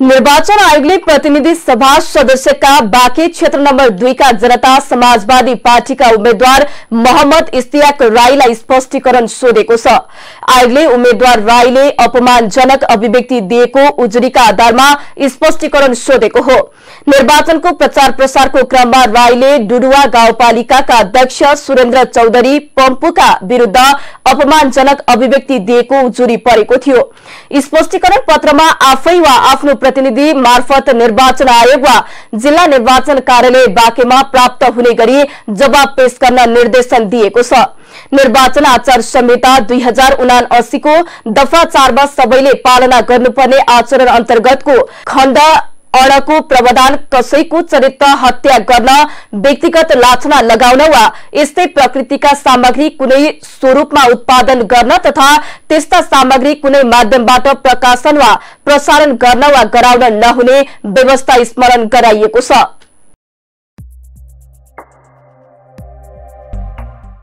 निर्वाचन आयोगले प्रतिनिधि सभा सदस्यका बाँकी क्षेत्र नम्बर दुईका जनता समाजवादी पार्टीका उम्मेद्वार मोहम्मद इस्तियाक राईलाई स्पष्टीकरण सोधेको छ। आयोगले उम्मेद्वार राईले अपमानजनक अभिव्यक्ति दिएको उजुरीका आधारमा स्पष्टीकरण सोधेको हो। निर्वाचनको प्रचार प्रसारको क्रममा राईले डुडुवा गाउँपालिकाका अध्यक्ष सुरेन्द्र चौधरी पम्पूका विरूद्ध अपमानजनक अभिव्यक्ति दिएको उजुरी परेको थियो। स्पष्टीकरण पत्रमा आफै वा आफ्नो प्रतिनिधि मार्फत निर्वाचन आयोग वा जिल्ला निर्वाचन कार्यालय बाँकेमा प्राप्त हुने गरी जवाब पेश गर्न निर्देशन दिएको छ निर्वाचन आचार संहिता दुई हजार उनासीको दफा चारमा सबैले पालना गर्नुपर्ने आचरण अन्तर्गतको खण्ड अणको प्रावधान कसैको चरित्र हत्या गर्न व्यक्तिगत लाछना लगाउन वा यस्तै प्रकृतिका सामग्री कुनै स्वरूपमा उत्पादन गर्न तथा त्यस्ता सामग्री कुनै माध्यमबाट प्रकाशन वा प्रसारण गर्न वा गराउन नहुने व्यवस्था स्मरण गराइएको छ।